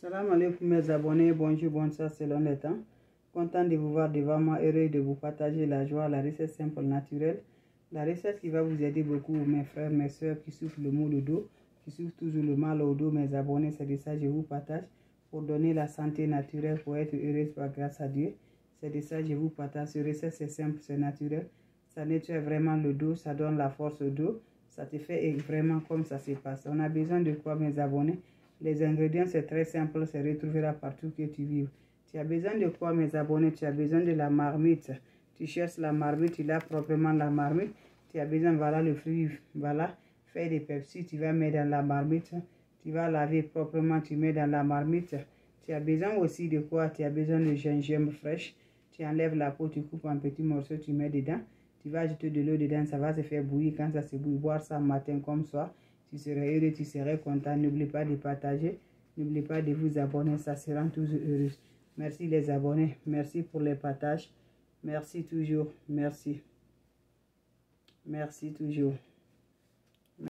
Salam alaikum mes abonnés, bonjour, bonsoir selon le temps. Content de vous voir devant moi, heureux de vous partager la joie, la recette simple, naturelle. La recette qui va vous aider beaucoup, mes frères, mes soeurs qui souffrent le mot de dos, qui souffrent toujours le mal au dos, mes abonnés, c'est de ça que je vous partage pour donner la santé naturelle, pour être heureuse par grâce à Dieu. C'est de ça que je vous partage. Ce recette, c'est simple, c'est naturel. Ça nettoie vraiment le dos, ça donne la force au dos. Ça te fait vraiment comme ça se passe. On a besoin de quoi, mes abonnés? Les ingrédients, c'est très simple, c'est retrouvera partout que tu vives. Tu as besoin de quoi, mes abonnés? Tu as besoin de la marmite. Tu cherches la marmite, tu l'as proprement la marmite. Tu as besoin, voilà le fruit, voilà. Fais des Pepsi, tu vas mettre dans la marmite. Tu vas laver proprement, tu mets dans la marmite. Tu as besoin aussi de quoi? Tu as besoin de gingembre fraîche. Tu enlèves la peau, tu coupes en petits morceaux, tu mets dedans. Tu vas ajouter de l'eau dedans, ça va se faire bouillir. Quand ça se bouille, boire ça matin comme ça. Tu serais heureux, tu serais content. N'oublie pas de partager. N'oubliez pas de vous abonner, ça sera toujours heureux. Merci les abonnés. Merci pour les partages. Merci toujours. Merci. Merci toujours.